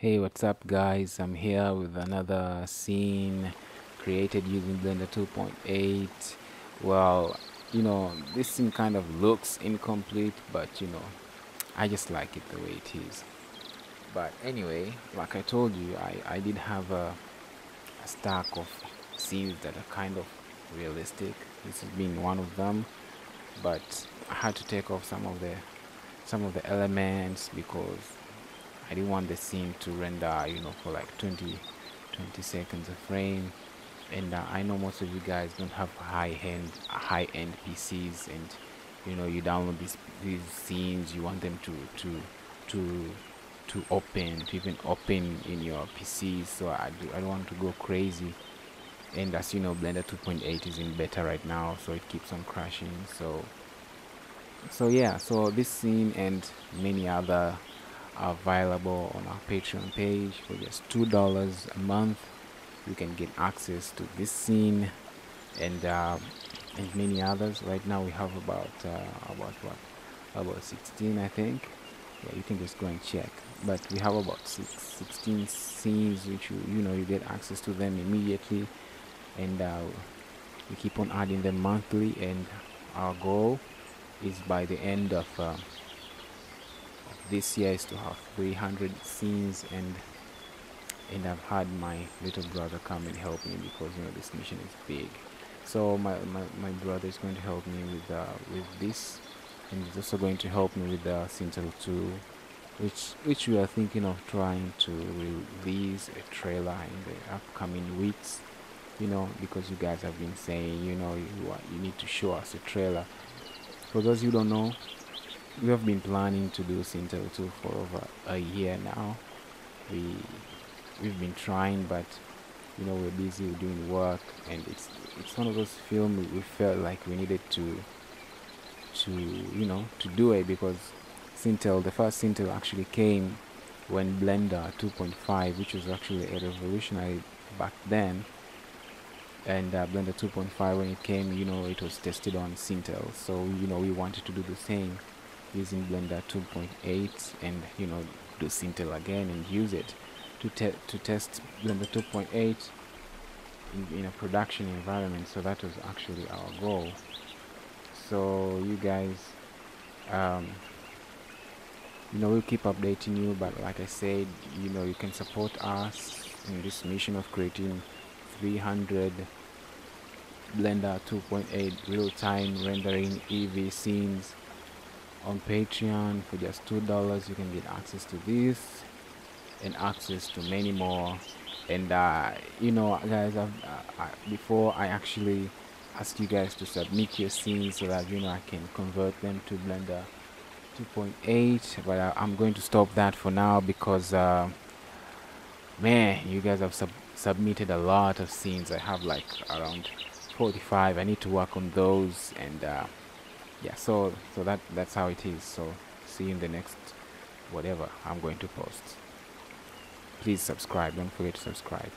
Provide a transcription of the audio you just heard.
Hey, what's up, guys? I'm here with another scene created using Blender 2.8. Well, you know, this scene kind of looks incomplete, but you know, I just like it the way it is. But anyway, like I told you, I, I did have a, a stack of scenes that are kind of realistic. This has been one of them, but I had to take off some of the some of the elements because I didn't want the scene to render, you know, for like 20, 20 seconds a frame. And uh, I know most of you guys don't have high-end, high-end PCs, and you know, you download these these scenes, you want them to to to to open, to even open in your PC. So I do, I don't want to go crazy. And as you know, Blender 2.8 is in beta right now, so it keeps on crashing. So so yeah, so this scene and many other available on our Patreon page for just two dollars a month. You can get access to this scene and uh, and many others. Right now we have about uh, about what about 16 I think. Yeah, you can just go and check. But we have about six, 16 scenes which you you know you get access to them immediately, and uh, we keep on adding them monthly. And our goal is by the end of uh, this year is to have 300 scenes and and I've had my little brother come and help me because you know this mission is big. So my, my, my brother is going to help me with uh, with this and he's also going to help me with the Sintel 2 which which we are thinking of trying to release a trailer in the upcoming weeks you know because you guys have been saying you know you, you need to show us a trailer. For those who don't know we have been planning to do Sintel 2 for over a year now. We we've been trying, but you know we're busy we're doing work, and it's it's one of those films we felt like we needed to to you know to do it because Sintel, the first Sintel actually came when Blender 2.5, which was actually a revolutionary back then, and uh, Blender 2.5 when it came, you know, it was tested on Sintel, so you know we wanted to do the same using Blender 2.8 and you know do Sintel again and use it to, te to test Blender 2.8 in, in a production environment. So that was actually our goal. So you guys um, you know we'll keep updating you but like I said you know you can support us in this mission of creating 300 Blender 2.8 real-time rendering EEVEE scenes on Patreon for just two dollars you can get access to this and access to many more. And uh, you know guys I've, uh, I, before I actually ask you guys to submit your scenes so that you know I can convert them to Blender 2.8 but uh, I'm going to stop that for now because uh, man you guys have sub submitted a lot of scenes I have like around 45 I need to work on those and uh, yeah so so that that's how it is. So see you in the next whatever i'm going to post. Please subscribe. Don't forget to subscribe